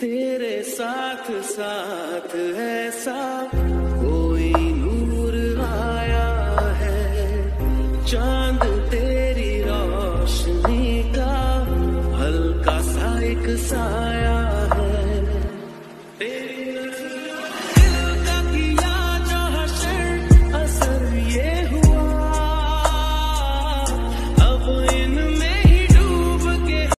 तेरे साथ साथ ऐसा कोई नूर आया है। चाँद तेरी रोशनी का हल्का सा एक साया